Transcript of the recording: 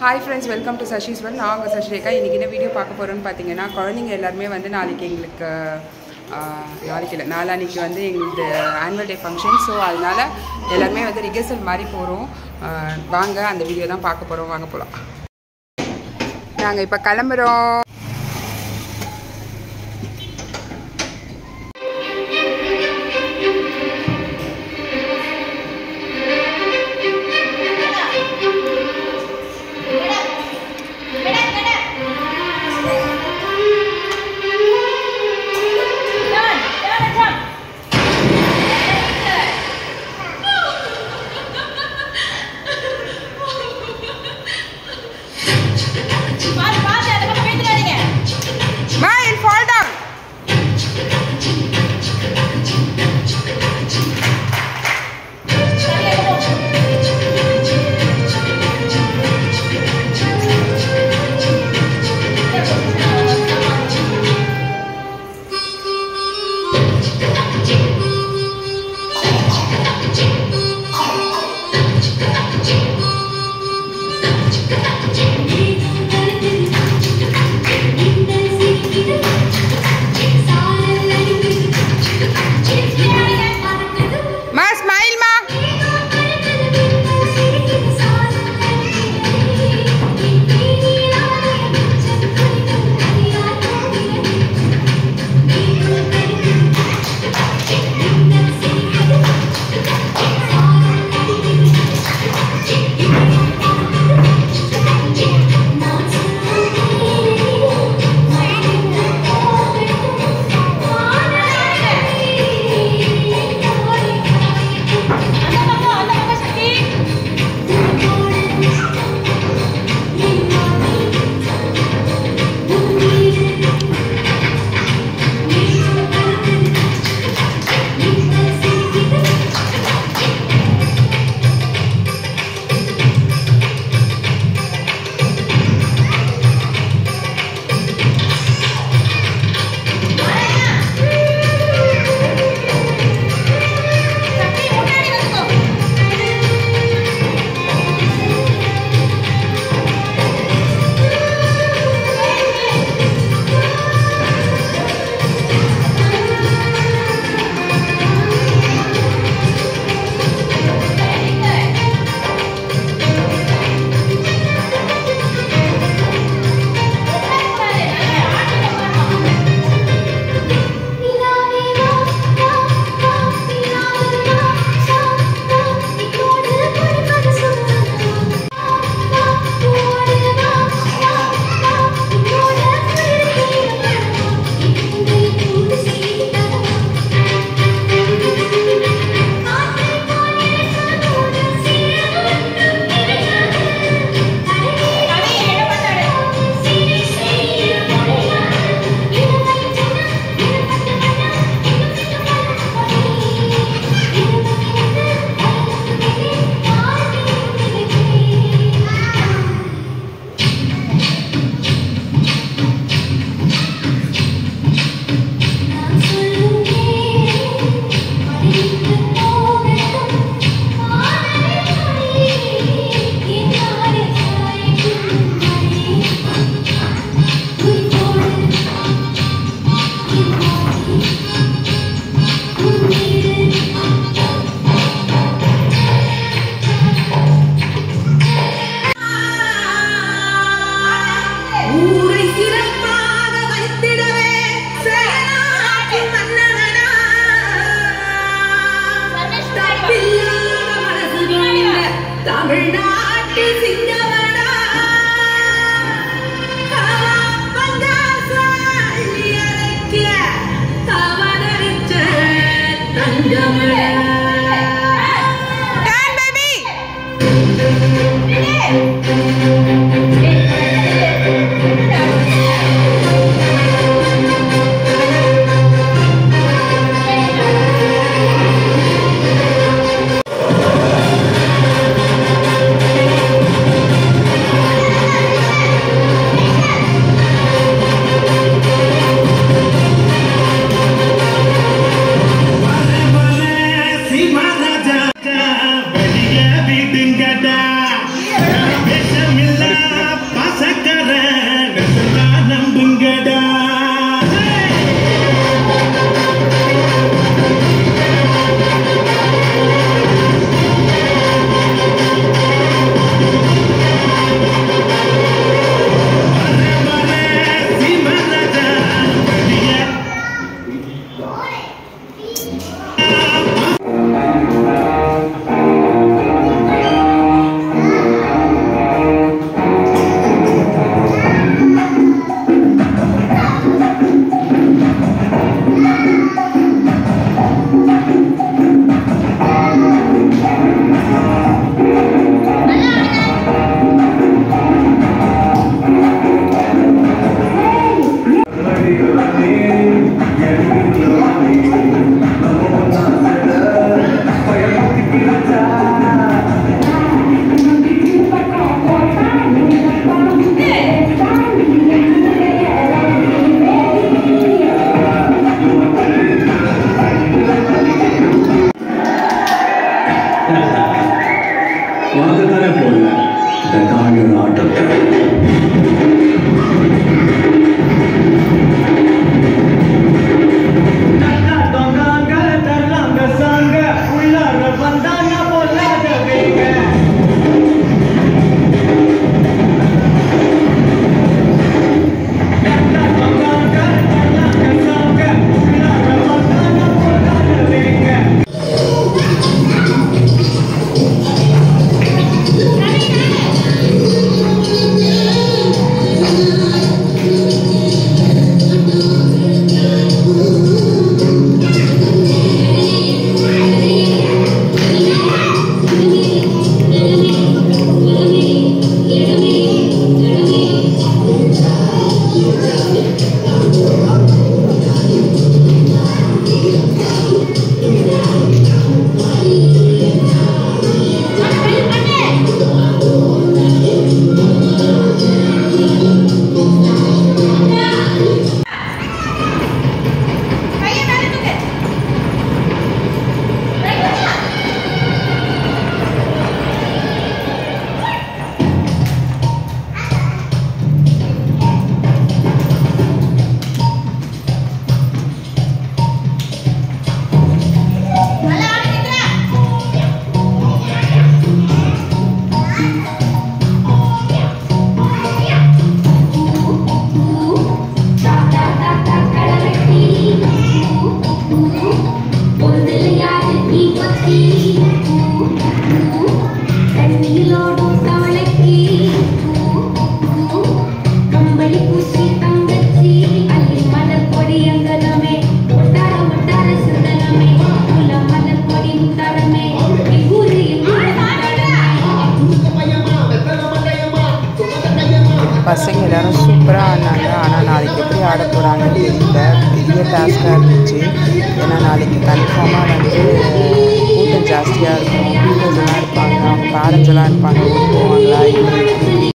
Hi friends welcome to Sashiswan நான் உங்கள் சஷ்ரேகா இன்றைக்கி என்ன வீடியோ பார்க்க போகிறோன்னு பார்த்தீங்கன்னா குழந்தைங்க எல்லாருமே வந்து நாளைக்கு எங்களுக்கு நாளைக்கு இல்லை நாளான்னைக்கு வந்து எங்களுக்கு ஆனுவல் டே ஃபங்க்ஷன் ஸோ அதனால எல்லாருமே வந்து ரிகர்சல் மாதிரி போகிறோம் வாங்க அந்த வீடியோ தான் பார்க்க போகிறோம் வாங்க போகலாம் நாங்கள் இப்போ கிளம்புறோம். பசங்க எல்லாரும் சூப்பராக ஆடினாங்க ஆனால் நாளைக்கு எப்படி ஆட போகிறாங்கன்னு தெரியல. பெரிய டாஸ்காக இருந்துச்சு. ஏன்னா நாளைக்கு கன்ஃபார்மாக வந்து கூட்டம் ஜாஸ்தியாக இருக்கும். டீச்சர்ஸ் எல்லாம் இருப்பாங்க. அவங்க பேரண்ட்ஸ் எல்லாம் இருப்பாங்க. போவாங்களா